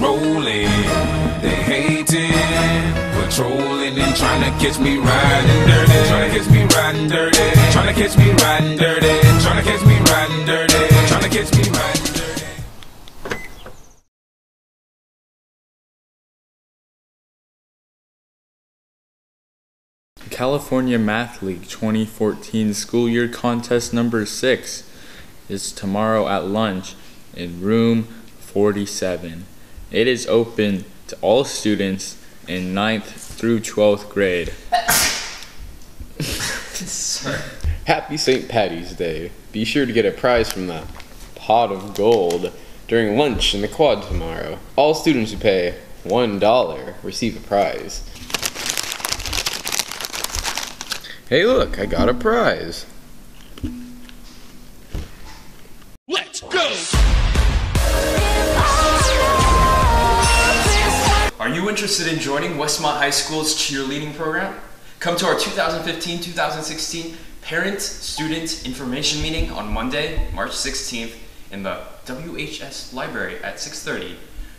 rolling. They hating, patrolling and trying to catch me riding dirty. Trying to catch me riding dirty. Trying to catch me riding dirty. Trying to catch me riding dirty. Trying to catch me riding dirty. California Math League 2014 school year contest number 6 is tomorrow at lunch in room 47. It is open to all students in 9th through 12th grade. Happy St. Patty's Day. Be sure to get a prize from the pot of gold during lunch in the quad tomorrow. All students who pay $1 receive a prize. Hey, look, I got a prize. Are you interested in joining Westmont High School's cheerleading program? Come to our 2015-2016 Parent-Student Information Meeting on Monday, March 16th in the WHS Library at 6.30.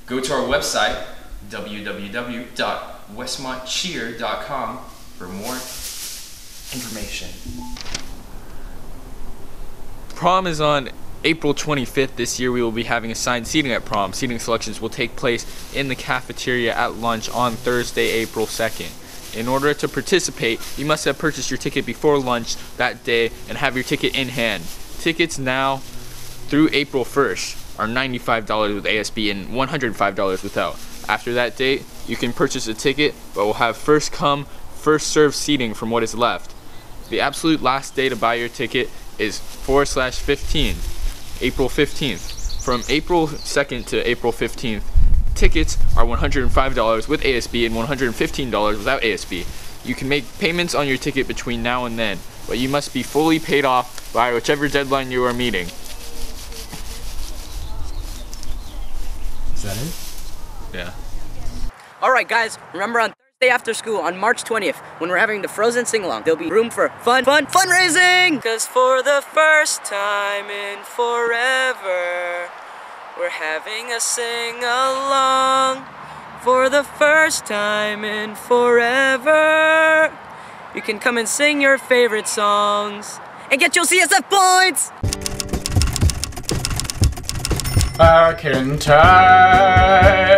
Go to our website, www.westmontcheer.com for more information. Prom is on April 25th. This year we will be having assigned seating at prom. Seating selections will take place in the cafeteria at lunch on Thursday, April 2nd. In order to participate, you must have purchased your ticket before lunch that day and have your ticket in hand. Tickets now through April 1st are $95 with ASB and $105 without. After that date, you can purchase a ticket, but will have first come, first served seating from what is left. The absolute last day to buy your ticket is 4 slash 15, April 15th. From April 2nd to April 15th, tickets are $105 with ASB and $115 without ASB. You can make payments on your ticket between now and then, but you must be fully paid off by whichever deadline you are meeting. Is that it? Yeah. All right, guys, remember on Thursday after school on March 20th when we're having the Frozen sing along, there'll be room for fun, fun, fundraising! Because for the first time in forever, we're having a sing along. For the first time in forever, you can come and sing your favorite songs and get your CSF points! I can type.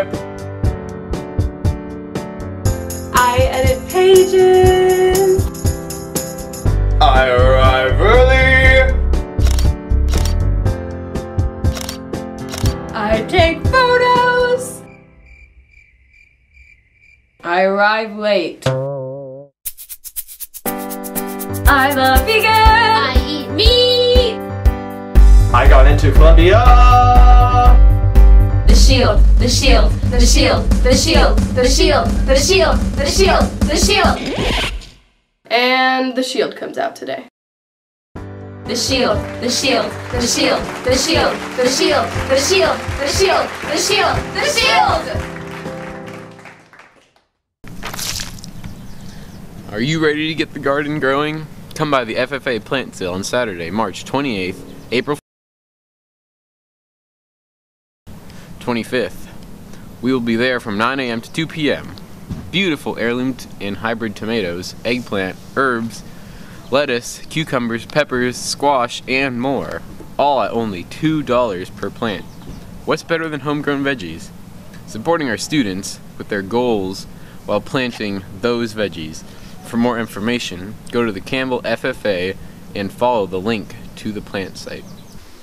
I take photos. I arrive late. I'm a vegan. I eat meat. I got into Columbia. The shield, the shield, the shield, the shield, the shield, the shield, the shield, the shield. And the shield comes out today. The shield, the shield, the shield, the shield, the shield, the shield, the shield, the shield, the shield. Are you ready to get the garden growing? Come by the FFA plant sale on Saturday, March 28th, April 25th. We will be there from 9 a.m. to 2 p.m. Beautiful heirloom and hybrid tomatoes, eggplant, herbs, lettuce, cucumbers, peppers, squash, and more. All at only $2 per plant. What's better than homegrown veggies? Supporting our students with their goals while planting those veggies. For more information, go to the Campbell FFA and follow the link to the plant site.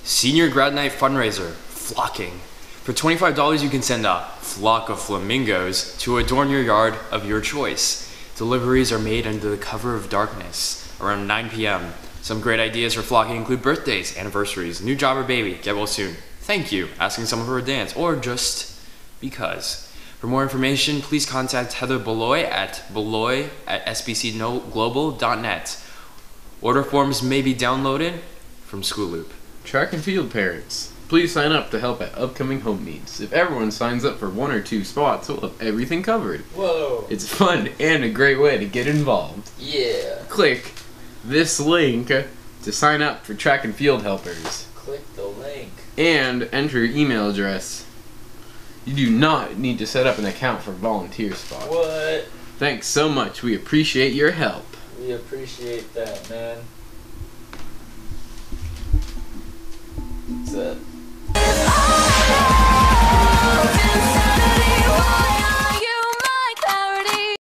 Senior Grad Night fundraiser, Flocking. For $25, you can send a flock of flamingos to adorn your yard of your choice. Deliveries are made under the cover of darkness around 9 p.m. Some great ideas for flocking include birthdays, anniversaries, new job or baby, get well soon, thank you, asking someone for a dance, or just because. For more information, please contact Heather Beloy at beloy at sbcglobal.net. Order forms may be downloaded from School Loop. Track and field parents. Please sign up to help at upcoming home meets. If everyone signs up for one or two spots, we'll have everything covered. Whoa. It's fun and a great way to get involved. Yeah. Click this link to sign up for track and field helpers Click the link. and enter your email address. You do not need to set up an account for volunteer spot. What? Thanks so much. We appreciate your help. We appreciate that, man. What's that?